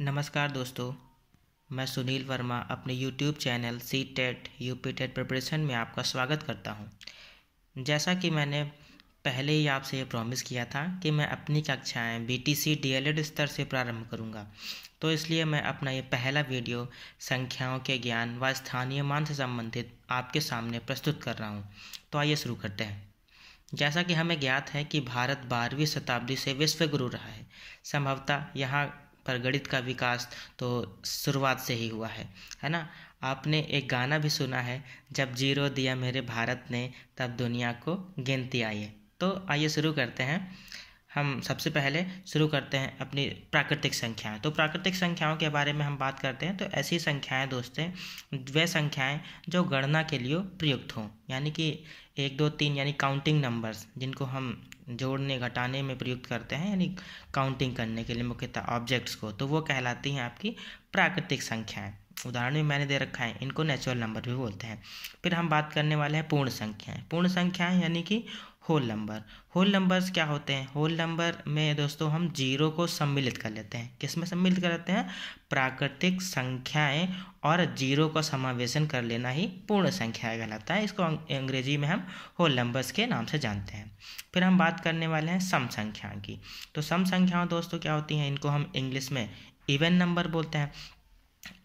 नमस्कार दोस्तों, मैं सुनील वर्मा अपने YouTube channel C TET U P TET preparation में आपका स्वागत करता हूँ। जैसा कि मैंने पहले ही आपसे ये प्रॉमिस किया था कि मैं अपनी कक्षाएँ B T C D L Ed स्तर से प्रारंभ करूँगा। तो इसलिए मैं अपना ये पहला वीडियो संख्याओं के ज्ञान व स्थानीय मान से संबंधित आपके सामने प्रस्तुत कर रहा हूँ। तो आइए शुरू करते हैं। जैसा कि हमें ज्ञात है कि भारत बारहवीं शताब्दी से विश्व गुरु रहा है। संभवतः यहाँ पर गणित का विकास तो शुरुआत से ही हुआ है है ना? आपने एक गाना भी सुना है, जब ज़ीरो दिया मेरे भारत ने, तब दुनिया को गिनती आई है। तो आइए शुरू करते हैं। हम सबसे पहले शुरू करते हैं अपनी प्राकृतिक संख्याएँ। तो प्राकृतिक संख्याओं के बारे में हम बात करते हैं तो ऐसी संख्याएँ दोस्तों, वे संख्याएँ जो गणना के लिए प्रयुक्त हों। यानी कि एक, दो, तीन, यानी काउंटिंग नंबर्स जिनको हम जोड़ने, घटाने में प्रयुक्त करते हैं, यानी काउंटिंग करने के लिए मुख्यतः ऑब्जेक्ट्स को। तो वो कहलाती हैं आपकी प्राकृतिक संख्याएँ। उदाहरण भी मैंने दे रखा है, इनको नेचुरल नंबर भी बोलते हैं। फिर हम बात करने वाले हैं पूर्ण संख्याएँ पूर्ण संख्याएँ यानी कि होल नंबर होल नंबर्स क्या होते हैं? होल नंबर में दोस्तों हम ज़ीरो को सम्मिलित कर लेते हैं। किसमें सम्मिलित कर लेते हैं? प्राकृतिक संख्याएँ और ज़ीरो का समावेशन कर लेना ही पूर्ण संख्या कहलाता है। इसको अंग्रेज़ी में हम होल नंबर्स के नाम से जानते हैं। फिर हम बात करने वाले हैं सम संख्याओं की। तो सम संख्याओं दोस्तों क्या होती हैं? इनको हम इंग्लिश में इवन नंबर बोलते हैं।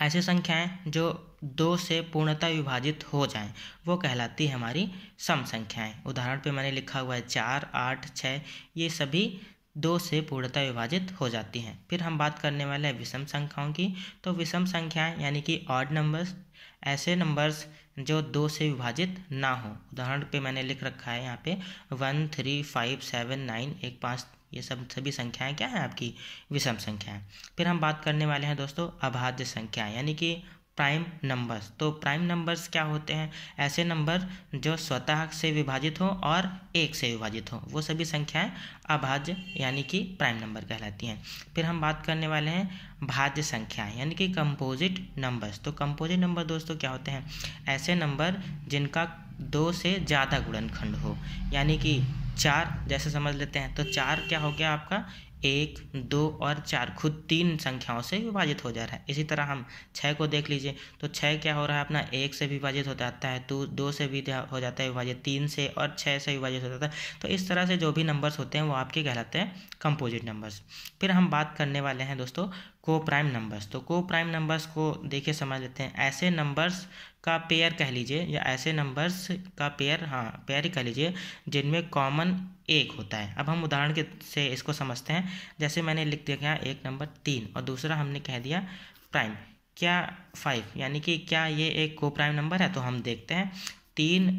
ऐसी संख्याएँ जो दो से पूर्णतः विभाजित हो जाएँ, वो कहलाती है हमारी सम संख्याएँ उदाहरण पे मैंने लिखा हुआ है चार, आठ छः ये सभी दो से पूर्णतः विभाजित हो जाती हैं। फिर हम बात करने वाले हैं विषम संख्याओं की। तो विषम संख्याएँ यानी कि ऑड नंबर्स ऐसे नंबर्स जो दो से विभाजित ना हो। उदाहरण पे मैंने लिख रखा है यहाँ पे one three five seven nine एक, पाँच ये सब सभी संख्याएँ क्या हैं? आपकी विषम संख्याएँ। फिर हम बात करने वाले हैं दोस्तों, अभाज्य संख्याएँ यानी कि प्राइम नंबर्स। तो प्राइम नंबर्स क्या होते हैं? ऐसे नंबर जो स्वतः से विभाजित हो और एक से विभाजित हो। वो सभी संख्याएँ अभाज्य, यानी कि प्राइम नंबर कहलाती हैं। फिर हम बात करने वाले हैं भाज्य संख्याएँ यानी कि कंपोजिट नंबर्स तो कंपोजिट नंबर दोस्तों क्या होते हैं? ऐसे नंबर जिनका दो से ज़्यादा गुणनखंड हो, यानी कि चार जैसे समझ लेते हैं तो चार क्या हो गया आपका? एक, दो और चार। खुद तीन संख्याओं से विभाजित हो जा रहा है। इसी तरह हम छः को देख लीजिए तो छः क्या हो रहा है अपना? एक से विभाजित हो जाता है तो दो से भी हो जाता है विभाजित तीन से और छः से विभाजित हो जाता है। तो इस तरह से जो भी नंबर्स होते हैं, वो आपके कहलाते हैं कंपोजिट नंबर्स फिर हम बात करने वाले हैं दोस्तों को प्राइम नंबर्स तो को प्राइम नंबर्स को देखिए, समझ लेते हैं। ऐसे नंबर्स का पेयर कह लीजिए, या ऐसे नंबर्स का पेयर हाँ पेयर ही कह लीजिए, जिनमें कॉमन एक होता है। अब हम उदाहरण के से इसको समझते हैं। जैसे मैंने लिख दिया एक नंबर तीन, और दूसरा हमने कह दिया प्राइम क्या फाइव यानी कि क्या ये एक को प्राइम नंबर है? तो हम देखते हैं। तीन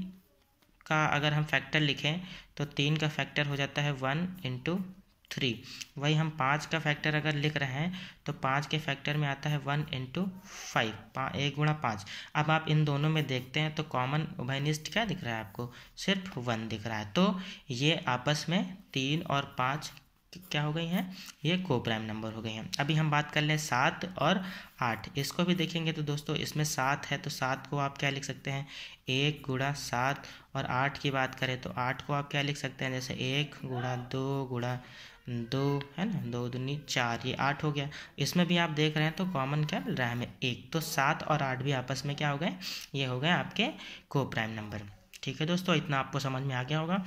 का अगर हम फैक्टर लिखें तो तीन का फैक्टर हो जाता है वन इंटू थ्री वही हम पाँच का फैक्टर अगर लिख रहे हैं तो पाँच के फैक्टर में आता है वन इंटू फाइव एक गुणा पाँच। अब आप इन दोनों में देखते हैं तो कॉमन उभयनिष्ठ क्या दिख रहा है आपको? सिर्फ़ वन दिख रहा है। तो ये आपस में तीन और पाँच क्या हो गई हैं? ये को प्राइम नंबर हो गई हैं। अभी हम बात कर लें सात और आठ। इसको भी देखेंगे तो दोस्तों, इसमें सात है तो सात को आप क्या लिख सकते हैं? एक गुड़ा सात और आठ की बात करें तो आठ को आप क्या लिख सकते हैं? जैसे एक गुड़ा दो गुड़ा दो, है ना? दो दूनी चार, ये आठ हो गया। इसमें भी आप देख रहे हैं तो कॉमन क्या? मिल रहा है हमें एक तो सात और आठ भी आपस में क्या हो गए? ये हो गए आपके को प्राइम नंबर ठीक है दोस्तों, इतना आपको समझ में आ गया होगा।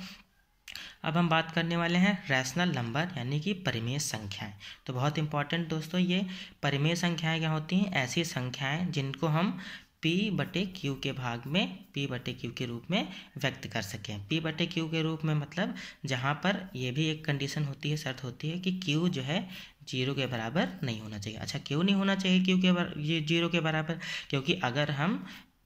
अब हम बात करने वाले हैं रैशनल नंबर यानी कि परिमेय संख्याएँ। तो बहुत इंपॉर्टेंट दोस्तों, ये परिमेय संख्याएँ क्या होती हैं? ऐसी संख्याएँ जिनको हम पी बटे क्यू के भाग में पी बटे क्यू के रूप में व्यक्त कर सकें पी बटे क्यू के रूप में मतलब जहाँ पर यह भी एक कंडीशन होती है, शर्त होती है कि क्यू जो है ज़ीरो के बराबर नहीं होना चाहिए। अच्छा क्यों नहीं होना चाहिए क्यू के ये ज़ीरो के बराबर, क्योंकि अगर हम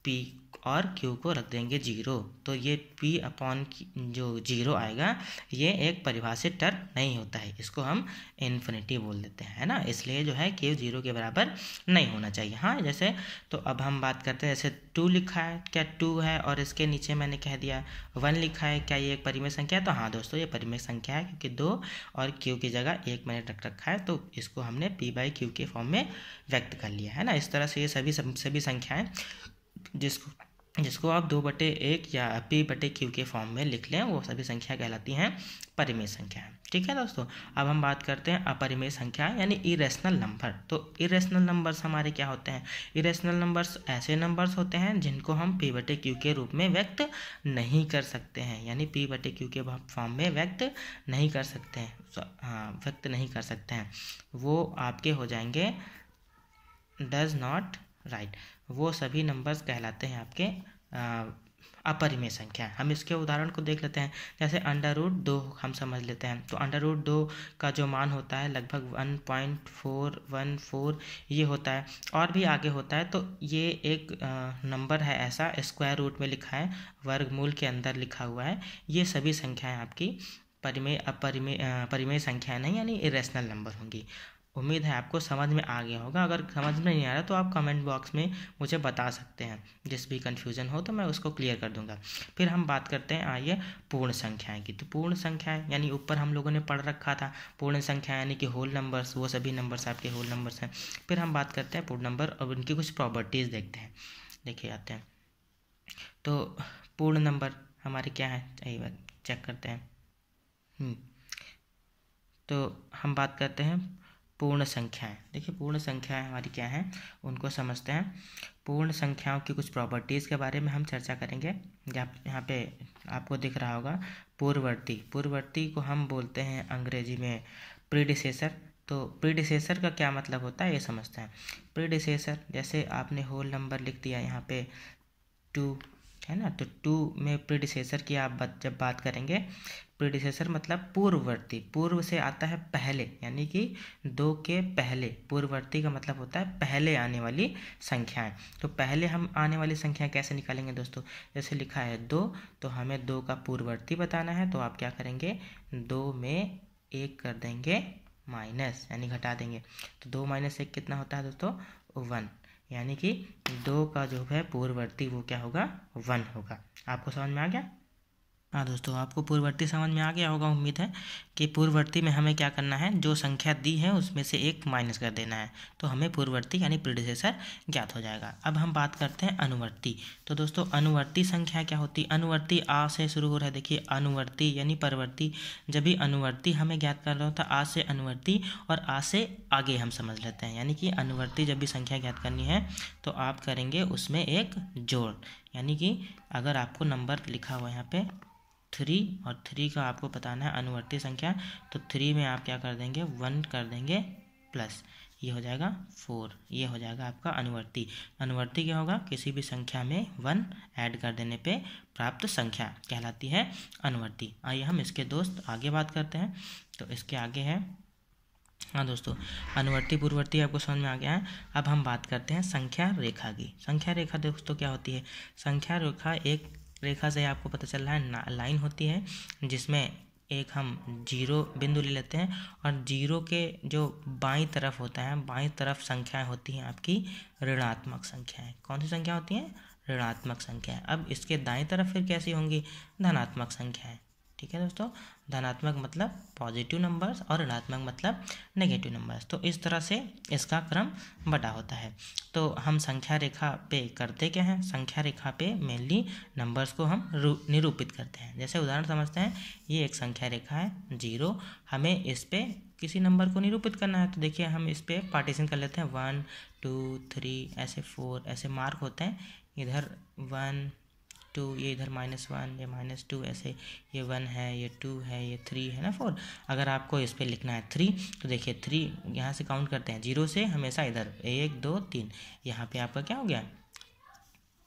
पी और क्यू को रख देंगे ज़ीरो। तो ये पी अपॉन जो ज़ीरो आएगा, ये एक परिभाषित टर्म नहीं होता है। इसको हम इन्फिनिटी बोल देते हैं ना? इसलिए जो है क्यू ज़ीरो के बराबर नहीं होना चाहिए। हाँ जैसे तो अब हम बात करते हैं, जैसे टू लिखा है, क्या टू है? और इसके नीचे मैंने कह दिया वन लिखा है, क्या ये एक परिमेय संख्या है? तो हाँ दोस्तों, ये परिमेय संख्या है, क्योंकि दो और क्यू की जगह एक मैंने रख रखा है तो इसको हमने पी बाई क्यू के फॉर्म में व्यक्त कर लिया, है ना? इस तरह से ये सभी सभी संख्याएँ जिसको जिसको आप दो बटे एक या पी बटे क्यू के फॉर्म में लिख लें, वो सभी संख्या कहलाती हैं परिमेय संख्या। ठीक है दोस्तों, अब हम बात करते हैं अपरिमेय संख्या यानी इरेशनल नंबर तो इरेशनल नंबर्स हमारे क्या होते हैं? इरेशनल नंबर्स ऐसे नंबर्स होते हैं जिनको हम पी बटे क्यू के रूप में व्यक्त नहीं कर सकते हैं। यानी पी बटे क्यू के फॉर्म में व्यक्त नहीं कर सकते हैं। हाँ व्यक्त नहीं कर सकते हैं। वो आपके हो जाएँगे डज नॉट राइट वो सभी नंबर्स कहलाते हैं आपके अपरिमेय संख्या हम इसके उदाहरण को देख लेते हैं। जैसे अंडर रूट दो हम समझ लेते हैं। तो अंडर रूट दो का जो मान होता है, लगभग one point four one four ये होता है। और भी आगे होता है तो ये एक नंबर है ऐसा। स्क्वायर रूट में लिखा है, वर्गमूल के अंदर लिखा हुआ है। ये सभी संख्याएँ आपकी परिमेय अपरिमेय परिमेय संख्याएँ नहीं, यानी इरेशनल नंबर होंगी। उम्मीद है आपको समझ में आ गया होगा। अगर समझ में नहीं आ रहा तो आप कमेंट बॉक्स में मुझे बता सकते हैं। जिस भी कन्फ्यूज़न हो तो मैं उसको क्लियर कर दूँगा। फिर हम बात करते हैं आइए पूर्ण संख्याएँ की। तो पूर्ण संख्याएँ यानी ऊपर हम लोगों ने पढ़ रखा था। पूर्ण संख्या यानी कि होल नंबर्स वो सभी नंबर्स आपके होल नंबर्स हैं। फिर हम बात करते हैं पूर्ण नंबर और उनकी कुछ प्रॉपर्टीज़ देखते हैं। देखे जाते हैं। तो पूर्ण नंबर हमारे क्या है? यही चेक करते हैं। हम्म, तो हम बात करते हैं पूर्ण संख्याएँ। देखिए, पूर्ण संख्याएँ हमारी क्या हैं? उनको समझते हैं। पूर्ण संख्याओं की कुछ प्रॉपर्टीज़ के बारे में हम चर्चा करेंगे। जहाँ, यहाँ पे आपको दिख रहा होगा, पूर्ववर्ती। पूर्ववर्ती को हम बोलते हैं अंग्रेज़ी में प्रीडिसेसर तो प्रीडिसेसर का क्या मतलब होता है, ये समझते हैं। प्रीडिसेसर जैसे आपने होल नंबर लिख दिया यहाँ पे टू है ना? तो टू में प्रीडिसेसर की आप जब बात करेंगे प्रीडिसेसर मतलब पूर्ववर्ती। पूर्व से आता है पहले, यानी कि दो के पहले। पूर्ववर्ती का मतलब होता है पहले आने वाली संख्याएँ तो पहले हम आने वाली संख्या कैसे निकालेंगे दोस्तों? जैसे लिखा है दो तो हमें दो का पूर्ववर्ती बताना है तो आप क्या करेंगे? दो में एक कर देंगे माइनस, यानी घटा देंगे। तो दो माइनस एक कितना होता है दोस्तों? वन। यानी कि दो का जो है पूर्ववर्ती वो क्या होगा? वन होगा। आपको समझ में आ गया? हाँ दोस्तों, आपको पूर्ववर्ती समझ में आ गया होगा, उम्मीद है कि पूर्ववर्ती में हमें क्या करना है? जो संख्या दी है, उसमें से एक माइनस कर देना है तो हमें पूर्ववर्ती यानी प्रीडिसेसर ज्ञात हो जाएगा। अब हम बात करते हैं अनुवर्ती। तो दोस्तों, अनुवर्ती संख्या क्या होती? है अनुवर्ती आ से शुरू हो रहा है। देखिए, अनुवर्ती यानी परवर्ती। जब भी अनुवर्ती हमें ज्ञात कर रहा होता आ से अनुवर्ती और आ से आगे हम समझ लेते हैं। यानी कि अनुवर्ती जब भी संख्या ज्ञात करनी है तो आप करेंगे उसमें एक जोड़। यानी कि अगर आपको नंबर लिखा हुआ यहाँ पे थ्री और थ्री का आपको बताना है अनुवर्ती संख्या। तो थ्री में आप क्या कर देंगे? वन कर देंगे प्लस। ये हो जाएगा फोर। ये हो जाएगा आपका अनुवर्ती। अनुवर्ती क्या होगा? किसी भी संख्या में वन ऐड कर देने पे प्राप्त संख्या कहलाती है अनुवर्ती। आइए हम इसके दोस्त आगे बात करते हैं। तो इसके आगे है। हाँ दोस्तों, अनुवर्ती पूर्ववर्ती आपको समझ में आ गया है। अब हम बात करते हैं संख्या रेखा की। संख्या रेखा दोस्तों क्या होती है? संख्या रेखा एक रेखा से आपको पता चल रहा है, ना, लाइन होती है, जिसमें एक हम ज़ीरो बिंदु ले लेते हैं और ज़ीरो के जो बाई तरफ़ होता है, बाई तरफ़ संख्याएँ होती हैं आपकी ऋणात्मक संख्याएँ। कौन सी संख्या होती हैं? ऋणात्मक संख्याएँ। अब इसके दाएँ तरफ़ फिर कैसी होंगी? धनात्मक संख्याएँ। ठीक है दोस्तों? धनात्मक मतलब पॉजिटिव नंबर्स और ऋणात्मक मतलब नेगेटिव नंबर्स तो इस तरह से इसका क्रम बटा होता है। तो हम संख्या रेखा पे करते क्या हैं? संख्या रेखा पे मेनली नंबर्स को हम निरूपित करते हैं। जैसे उदाहरण समझते हैं, ये एक संख्या रेखा है ज़ीरो हमें इस पर किसी नंबर को निरूपित करना है तो देखिए हम इस पर पार्टीशन कर लेते हैं। वन टू थ्री ऐसे फोर ऐसे मार्क होते हैं। इधर वन टू, ये इधर माइनस वन, ये माइनस टू, ऐसे ये वन है, ये टू है, ये थ्री है ना फोर। अगर आपको इस पर लिखना है थ्री तो देखिए थ्री यहाँ से काउंट करते हैं। ज़ीरो से हमेशा इधर, एक, दो, तीन। यहाँ पे आपका क्या हो गया?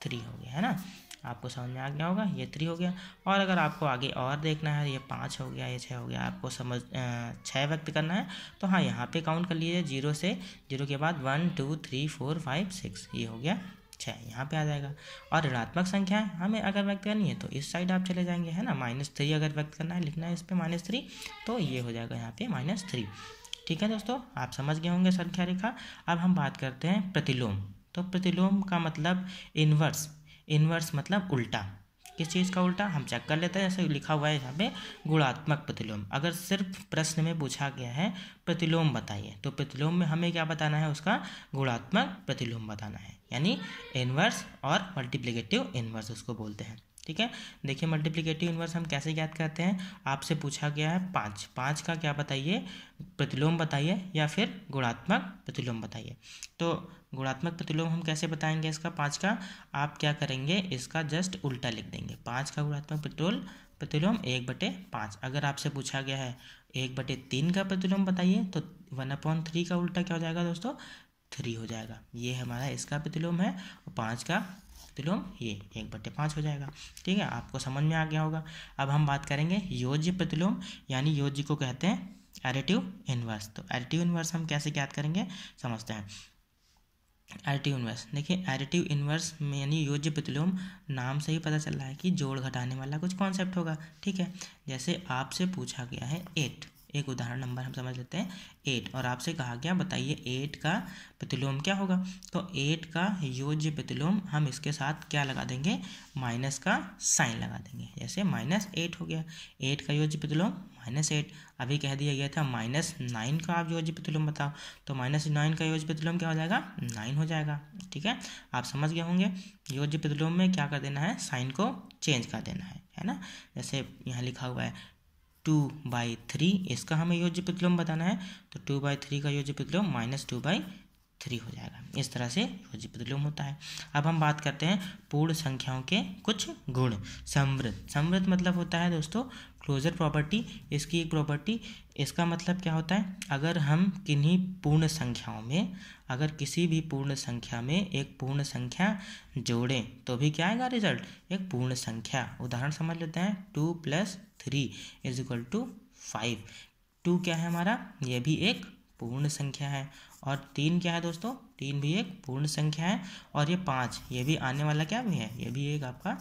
थ्री हो गया, है ना? आपको समझ में आ गया होगा, ये थ्री हो गया। और अगर आपको आगे और देखना है, ये पाँच हो गया, ये छः हो गया, आपको समझ छः व्यक्त करना है तो हाँ यहाँ पे काउंट कर लीजिए। ज़ीरो से, ज़ीरो के बाद one, two, three, four, five, six, ये हो गया। छः यहाँ पे आ जाएगा। और ऋणात्मक संख्या हमें अगर व्यक्त करनी है तो इस साइड आप चले जाएँगे, है ना? माइनस थ्री अगर व्यक्त करना है, लिखना है इस पर माइनस थ्री तो ये हो जाएगा यहाँ पे माइनस थ्री ठीक है दोस्तों, आप समझ गए होंगे संख्या रेखा। अब हम बात करते हैं प्रतिलोम। तो प्रतिलोम का मतलब इन्वर्स इन्वर्स मतलब उल्टा। किस चीज़ का उल्टा? हम चेक कर लेते हैं जैसे लिखा हुआ है यहाँ पे गुणात्मक प्रतिलोम। अगर सिर्फ़ प्रश्न में पूछा गया है, प्रतिलोम बताइए। तो प्रतिलोम में हमें क्या बताना है? उसका गुणात्मक प्रतिलोम बताना है। यानी इनवर्स और मल्टीप्लीकेटिव इनवर्स उसको बोलते हैं। ठीक है? देखिए मल्टीप्लिकेटिव इन्वर्स हम कैसे ज्ञात करते हैं? आपसे पूछा गया है पाँच। पाँच का क्या बताइए? प्रतिलोम बताइए या फिर गुणात्मक प्रतिलोम बताइए। तो गुणात्मक प्रतिलोम हम कैसे बताएँगे इसका पाँच का? आप क्या करेंगे? इसका जस्ट उल्टा लिख देंगे। पाँच का गुणात्मक प्रतिलोम प्रतिलोम एक बटे पाँच। अगर आपसे पूछा गया है एक बटे तीन का प्रतिलोम बताइए तो वन अपॉन थ्री का उल्टा क्या हो जाएगा दोस्तों? थ्री हो जाएगा। ये हमारा इसका प्रतिलोम है और पाँच का प्रतिलोम ये, एक बटे पाँच हो जाएगा। ठीक है, आपको समझ में आ गया होगा। अब हम बात करेंगे योज्य प्रतिलोम, यानी योज्य को कहते हैं एरेटिव इनवर्स तो एरेटिव इनवर्स हम कैसे याद करेंगे? समझते हैं। एडिटिव इनवर्स देखिए एडिटिव इनवर्स में यानी योज्य प्रतिलोम नाम से ही पता चल रहा है कि जोड़ घटाने वाला कुछ कॉन्सेप्ट होगा। ठीक है, जैसे आपसे पूछा गया है एट एक उदाहरण नंबर हम समझ लेते हैं एट और आपसे कहा गया, बताइए एट का प्रतिलोम क्या होगा? तो एट का योज्य प्रतिलोम हम इसके साथ क्या लगा देंगे? माइनस का साइन लगा देंगे। जैसे माइनस एट हो गया। एट का योज्य प्रतिलोम माइनस एट अभी कह दिया गया था माइनस नाइन का आप योज्य प्रतिलोम बताओ। तो माइनस नाइन का योज्य प्रतिलोम क्या हो जाएगा? नाइन हो जाएगा। ठीक है? आप समझ गए होंगे। योज्य प्रतिलोम में क्या कर देना है? साइन को चेंज कर देना है। है ना? जैसे यहाँ लिखा हुआ है टू बाई थ्री, इसका हमें योज्य प्रतिलोम बताना है तो टू बाई थ्री का योज्य प्रतिलोम माइनस टू बाई थ्री हो जाएगा। इस तरह से योज्य प्रतिलोम होता है। अब हम बात करते हैं पूर्ण संख्याओं के कुछ गुण। समृद्ध। समृद्ध मतलब होता है दोस्तों क्लोजर प्रॉपर्टी इसकी एक प्रॉपर्टी इसका मतलब क्या होता है? अगर हम किन्हीं पूर्ण संख्याओं में, अगर किसी भी पूर्ण संख्या में एक पूर्ण संख्या जोड़ें तो भी क्या आएगा रिज़ल्ट एक पूर्ण संख्या। उदाहरण समझ लेते हैं। Two plus three is equal to five two क्या है हमारा? ये भी एक पूर्ण संख्या है। और तीन क्या है दोस्तों? तीन भी एक पूर्ण संख्या है। और ये पाँच, ये भी आने वाला क्या भी है? ये भी एक आपका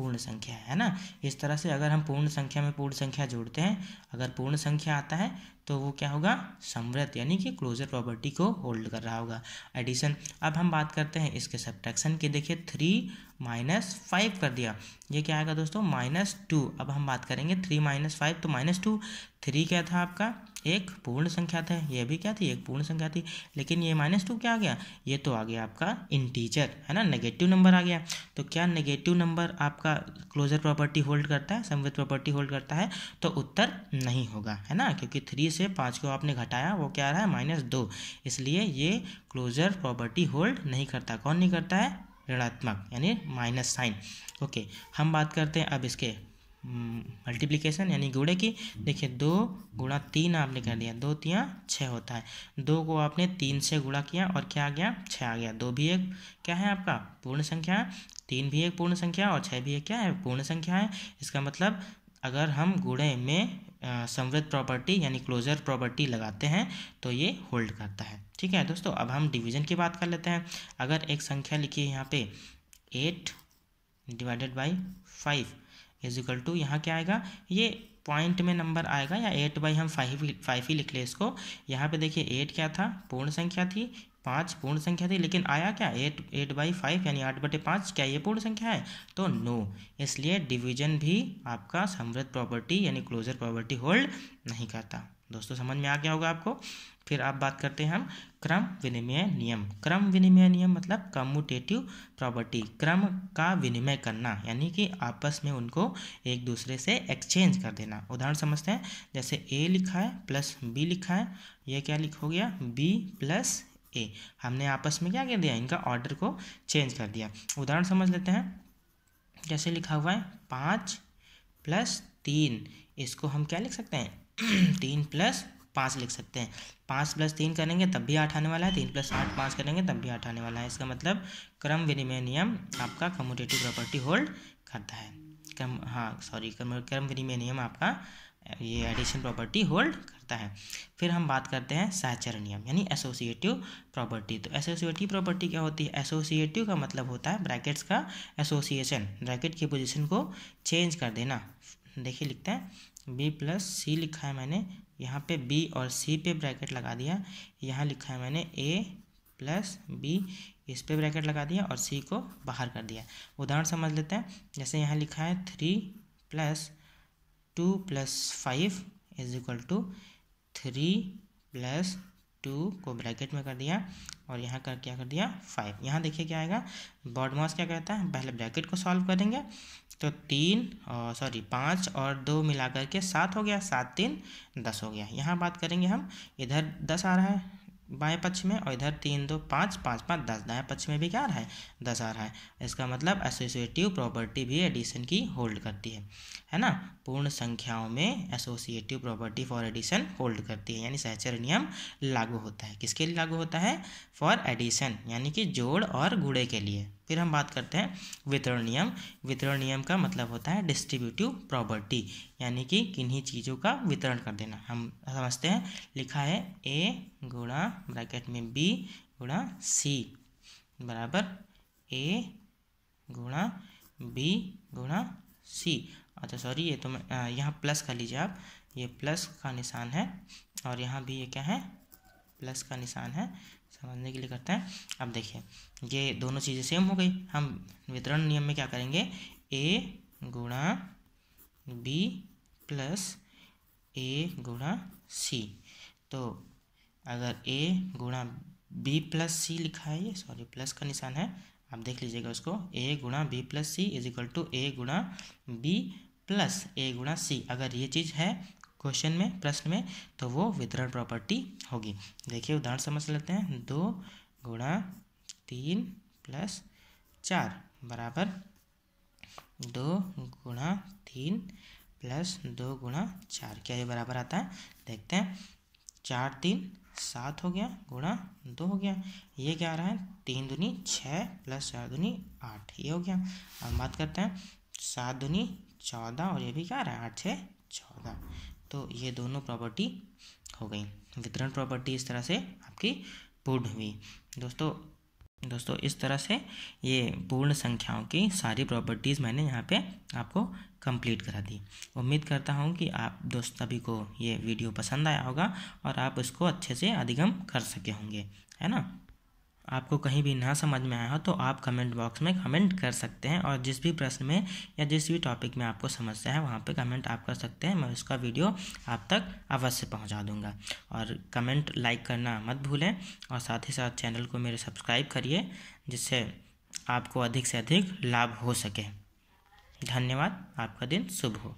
पूर्ण संख्या है ना? इस तरह से अगर हम पूर्ण संख्या में पूर्ण संख्या जोड़ते हैं, अगर पूर्ण संख्या आता है तो वो क्या होगा? समृद्ध, यानी कि क्लोजर प्रॉपर्टी को होल्ड कर रहा होगा। एडिशन अब हम बात करते हैं इसके सब्ट्रैक्शन की। देखिए थ्री माइनस फाइव कर दिया। ये क्या आएगा दोस्तों? माइनस टू अब हम बात करेंगे थ्री माइनस फाइव तो माइनस टू थ्री क्या था आपका? एक पूर्ण संख्या था, ये भी क्या थी, एक पूर्ण संख्या थी। लेकिन ये माइनस टू क्या आ गया? ये तो आ गया आपका इंटीजर है ना? नेगेटिव नंबर आ गया। तो क्या नेगेटिव नंबर आपका क्लोजर प्रॉपर्टी होल्ड करता है समृद्ध प्रॉपर्टी होल्ड करता है तो उत्तर नहीं होगा, है ना? क्योंकि थ्री से पाँच को आपने घटाया, वो क्या रहा है? माइनस दो इसलिए ये क्लोजर प्रॉपर्टी होल्ड नहीं करता। कौन नहीं करता है? ऋणात्मक, यानी माइनस साइन ओके हम बात करते हैं अब इसके मल्टीप्लिकेशन यानी गुड़े की। देखिए, दो गुणा तीन आपने कर दिया दो तिया छः होता है। दो को आपने तीन से गुणा किया और क्या आ गया? छः आ गया। दो भी एक क्या है आपका? पूर्ण संख्या। तीन भी एक पूर्ण संख्या और छः भी एक क्या है? पूर्ण संख्या है। इसका मतलब अगर हम गुणे में समृद्ध प्रॉपर्टी यानी क्लोजर प्रॉपर्टी लगाते हैं तो ये होल्ड करता है। ठीक है दोस्तों, अब हम डिवीज़न की बात कर लेते हैं। अगर एक संख्या लिखी है यहाँ पे eight divided by five is equal to यहाँ क्या आएगा? ये पॉइंट में नंबर आएगा, या एट बाई हम फाइव फाइव ही लिख ले इसको। यहाँ पे देखिए एट क्या था? पूर्ण संख्या थी, पाँच पूर्ण संख्या थी, लेकिन आया क्या? एट एट बाई फाइव यानी आठ बटे पाँच, क्या ये पूर्ण संख्या है? तो नो इसलिए डिवीज़न भी आपका समृद्ध प्रॉपर्टी यानी क्लोजर प्रॉपर्टी होल्ड नहीं करता। दोस्तों, समझ में आ गया होगा आपको? फिर आप बात करते हैं हम क्रम विनिमय नियम। क्रम विनिमय नियम मतलब कम्यूटेटिव प्रॉपर्टी क्रम का विनिमय करना, यानी कि आपस में उनको एक दूसरे से एक्सचेंज कर देना। उदाहरण समझते हैं, जैसे ए लिखा है प्लस बी लिखा है ये क्या लिख हो गया? बी प्लस ए हमने आपस में क्या कर दिया? इनका ऑर्डर को चेंज कर दिया। उदाहरण समझ लेते हैं, जैसे लिखा हुआ है, पाँच प्लस तीन। इसको हम क्या लिख सकते हैं? तीन प्लस पाँच लिख सकते हैं। पाँच प्लस तीन करेंगे, तब भी आठ आने वाला है। तीन प्लस आठ पाँच करेंगे, तब भी आठ आने वाला है। इसका मतलब क्रम विनिमय नियम आपका कम्यूटेटिव प्रॉपर्टी होल्ड करता है। क्रम हाँ सॉरी क्रम क्रम विनिमय नियम आपका, ये एडिशन प्रॉपर्टी होल्ड करता है। फिर हम बात करते हैं सहचर नियम, यानी एसोसिएटिव प्रॉपर्टी तो एसोसिएटिव प्रॉपर्टी क्या होती है? एसोसिएटिव का मतलब होता है ब्रैकेट्स का एसोसिएशन ब्रैकेट की पोजीशन को चेंज कर देना। देखिए, लिखते हैं। बी प्लस सी लिखा है मैंने। यहाँ पे बी और सी पे ब्रैकेट लगा दिया। यहाँ लिखा है मैंने ए प्लस बी इस पे ब्रैकेट लगा दिया और सी को बाहर कर दिया। उदाहरण समझ लेते हैं। जैसे यहाँ लिखा है three plus two plus five is equal to three plus two को ब्रैकेट में कर दिया और यहाँ कर क्या कर दिया? फाइव। यहाँ देखिए क्या आएगा? बॉड मॉस क्या कहता है? पहले ब्रैकेट को सॉल्व करेंगे। तो तीन और सॉरी, पाँच और दो मिला करके सात हो गया। सात तीन, दस हो गया। यहाँ बात करेंगे हम। इधर दस आ रहा है। बाएँ पक्ष में और इधर तीन, दो, पाँच पाँच पाँच, दस, दाएँ पक्ष में भी क्या आ रहा है? दस आ रहा है। इसका मतलब एसोसिएटिव प्रॉपर्टी भी एडिशन की होल्ड करती है। है ना? पूर्ण संख्याओं में associative property for addition hold करती है। यानी सहचर नियम लागू होता है। किसके लिए लागू होता है? फॉर एडिशन यानी कि जोड़ और गुड़े के लिए। फिर हम बात करते हैं वितरण नियम। वितरण नियम का मतलब होता है डिस्ट्रीब्यूटिव प्रॉपर्टी यानी कि किन्हीं चीज़ों का वितरण कर देना। हम समझते हैं, लिखा है ए गुणा ब्रैकेट में बी गुणा सी बराबर ए गुणा बी गुणा सी अच्छा सॉरी ये तो मैं यहाँ प्लस कर लीजिए आप। ये प्लस का निशान है, और यहाँ भी ये क्या है? प्लस का निशान है। समझने के लिए करते हैं। अब देखिए, ये दोनों चीज़ें सेम हो गई। हम वितरण नियम में क्या करेंगे? ए गुणा बी प्लस ए गुणा सी तो अगर ए गुणा बी प्लस सी लिखा है ये सॉरी प्लस का निशान है, आप देख लीजिएगा उसको। ए गुणा B plus C is equal to A गुणा बी प्लस ए गुणा सी अगर ये चीज़ है क्वेश्चन में, प्रश्न में तो वो वितरण प्रॉपर्टी होगी। देखिए, उदाहरण समझ लेते हैं। दो गुणा तीन प्लस चार बराबर दो गुणा तीन प्लस दो गुणा चार। क्या ये बराबर आता है? देखते हैं। चार तीन, सात हो गया, गुणा दो हो गया। ये क्या आ रहा है? तीन दुनी छः प्लस चार दुनी आठ। ये हो गया। अब बात करते हैं। सात दुनी चौदह, और ये भी क्या आ रहा है? आठ छः चौदह। तो ये दोनों प्रॉपर्टी हो गई। वितरण प्रॉपर्टी इस तरह से आपकी पूर्ण हुई। दोस्तों दोस्तों, इस तरह से ये पूर्ण संख्याओं की सारी प्रॉपर्टीज़ मैंने यहाँ पे आपको कंप्लीट करा दी। उम्मीद करता हूँ कि आप दोस्त सभी को ये वीडियो पसंद आया होगा और आप इसको अच्छे से अधिगम कर सके होंगे, है ना? आपको कहीं भी ना समझ में आया हो तो आप कमेंट बॉक्स में कमेंट कर सकते हैं और जिस भी प्रश्न में या जिस भी टॉपिक में आपको समस्या है, वहाँ पे कमेंट आप कर सकते हैं। मैं उसका वीडियो आप तक अवश्य पहुँचा दूँगा। और कमेंट लाइक करना मत भूलें और साथ ही साथ चैनल को मेरे सब्सक्राइब करिए, जिससे आपको अधिक से अधिक लाभ हो सके। धन्यवाद। आपका दिन शुभ हो।